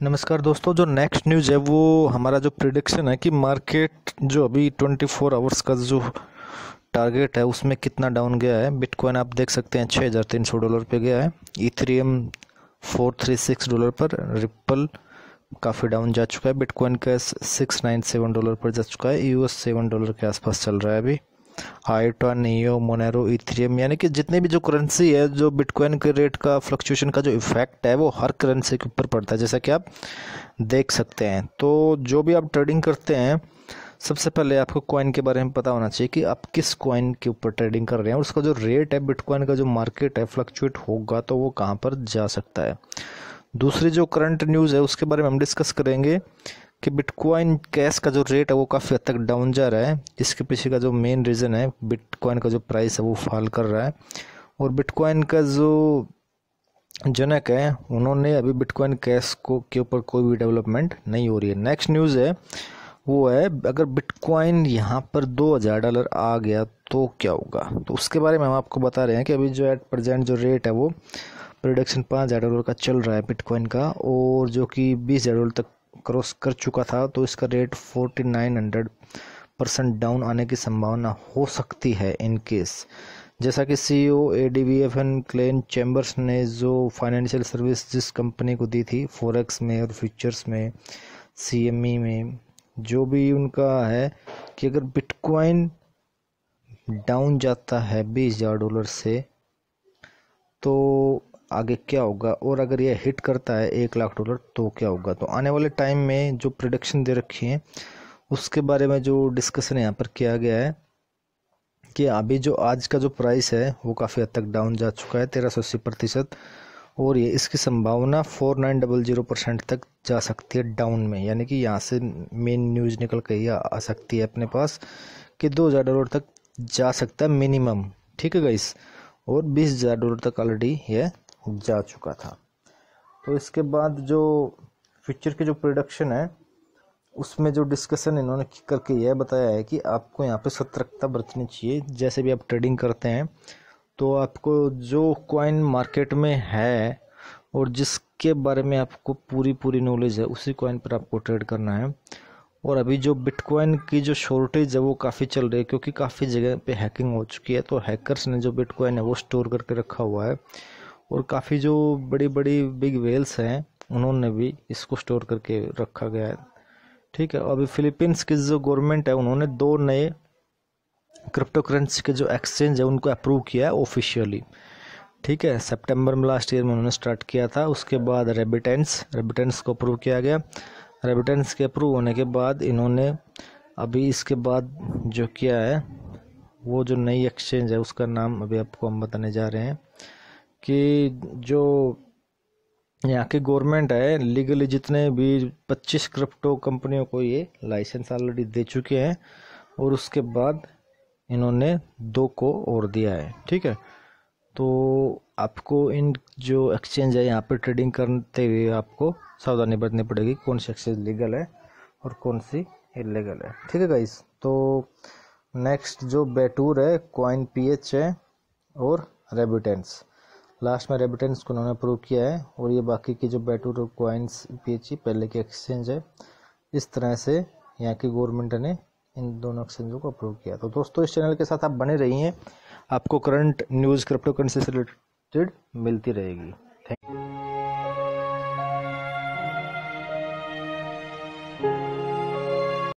नमस्कार दोस्तों, जो नेक्स्ट न्यूज़ है, वो हमारा जो प्रिडिक्शन है कि मार्केट जो अभी 24 आवर्स का जो टारगेट है, उसमें कितना डाउन गया है। बिटकॉइन आप देख सकते हैं छः हज़ार तीन सौ डॉलर पे गया है। Ethereum four three six dollar पर रिप्पल काफ़ी डाउन जा चुका है। बिटकॉइन का सिक्स नाइन सेवन डॉलर पर जा चुका है। यूएस सेवन डॉलर के आसपास चल रहा है अभी। आइटॉन नियो मोनेरो इथेरियम यानी कि जितने भी जो करेंसी है, जो बिटकॉइन के रेट का फ्लक्चुएशन का जो इफ़ेक्ट है, वो हर करेंसी के ऊपर पड़ता है, जैसा कि आप देख सकते हैं। तो जो भी आप ट्रेडिंग करते हैं, सबसे पहले आपको कॉइन के बारे में पता होना चाहिए कि आप किस कॉइन के ऊपर ट्रेडिंग कर रहे हैं और उसका जो रेट है बिटकॉइन का जो मार्केट है फ्लक्चुएट होगा तो वो कहाँ पर जा सकता है। दूसरी जो करंट न्यूज़ है, उसके बारे में हम डिस्कस करेंगे। कि बिटकॉइन कैश का जो रेट है वो काफ़ी हद तक डाउन जा रहा है। इसके पीछे का जो मेन रीज़न है बिटकॉइन का जो प्राइस है वो फॉल कर रहा है। और बिटकॉइन का जो जनक है, उन्होंने अभी बिटकॉइन कैश को के ऊपर कोई भी डेवलपमेंट नहीं हो रही है। नेक्स्ट न्यूज़ है, वो है, अगर बिटकॉइन यहाँ पर दो हज़ार डॉलर आ गया तो क्या होगा? तो उसके बारे में हम आपको बता रहे हैं कि अभी जो एट प्रजेंट जो रेट है वो प्रोडक्शन पाँच हज़ार डॉलर का चल रहा है बिटकॉइन का। और जो कि बीस हज़ार डॉलर तक क्रॉस कर चुका था तो इसका rate forty nine hundred percent down आने की संभावना हो सकती है इन केस जैसा कि C O A D V F N Clem Chambers ने जो फाइनेंशियल सर्विस जिस कंपनी को दी थी फोरेक्स में और फ्यूचर्स में सी एम ई में, जो भी उनका है कि अगर बिटकॉइन डाउन जाता है बीस हज़ार डॉलर से तो आगे क्या होगा? और अगर ये हिट करता है एक लाख डॉलर तो क्या होगा? तो आने वाले टाइम में जो प्रोडक्शन दे रखी है, उसके बारे में जो डिस्कशन यहाँ पर किया गया है, कि अभी जो आज का जो प्राइस है, वो काफ़ी हद तक डाउन जा चुका है, तेरह सौ अस्सी प्रतिशत, और ये इसकी संभावना four nine double zero percent तक जा सकती है डाउन में। यानी कि यहाँ से मेन न्यूज़ निकल के यह आ सकती है अपने पास, कि दो हज़ार डॉलर तक जा सकता है मिनिमम ठीक है गाइस और बीस हज़ार डॉलर तक ऑलरेडी ये जा चुका था। तो इसके बाद जो फ्यूचर की जो प्रोडक्शन है, उसमें जो डिस्कशन इन्होंने करके यह बताया है कि आपको यहाँ पे सतर्कता बरतनी चाहिए। जैसे भी आप ट्रेडिंग करते हैं तो आपको जो कॉइन मार्केट में है और जिसके बारे में आपको पूरी पूरी नॉलेज है, उसी कॉइन पर आपको ट्रेड करना है। और अभी जो बिटकॉइन की जो शॉर्टेज है, वो काफ़ी चल रही है, क्योंकि काफ़ी जगह पे हैकिंग हो चुकी है। तो हैकर्स ने जो बिटकॉइन है, वो स्टोर करके रखा हुआ है। और काफ़ी जो बड़ी बड़ी बिग वेल्स हैं, उन्होंने भी इसको स्टोर करके रखा गया है। ठीक है, अभी फिलीपींस की जो गवर्नमेंट है, उन्होंने दो नए क्रिप्टो करेंसी के जो एक्सचेंज है, उनको अप्रूव किया है ऑफिशियली ठीक है सितंबर में लास्ट ईयर में उन्होंने स्टार्ट किया था, उसके बाद रेबिटेंस रेबिटेंस को अप्रूव किया गया। रेबिटेंस के अप्रूव होने के बाद इन्होंने अभी इसके बाद जो किया है, वो जो नई एक्सचेंज है, उसका नाम अभी आपको हम बताने जा रहे हैं। कि जो यहाँ की गवर्नमेंट है लीगली जितने भी 25 क्रिप्टो कंपनियों को ये लाइसेंस ऑलरेडी दे चुके हैं और उसके बाद इन्होंने दो को और दिया है, ठीक है? तो आपको इन जो एक्सचेंज है, यहाँ पे ट्रेडिंग करते हुए आपको सावधानी बरतनी पड़ेगी कौन सी एक्सचेंज लीगल है और कौन सी इलीगल है, ठीक है गाइस तो नेक्स्ट जो बेटूर है कॉइन पीएच है और रेबिटेंस लास्ट में रेबिटेंस को उन्होंने अप्रूव किया है और ये बाकी की जो बेटूर क्वाइंस पी पहले के एक्सचेंज है, इस तरह से यहाँ की गवर्नमेंट ने इन दोनों एक्सचेंजों को अप्रूव किया। तो दोस्तों, इस चैनल के साथ आप बने रहिए। आपको करंट न्यूज़ क्रिप्टो करेंसी से रिलेटेड मिलती रहेगी। Thank you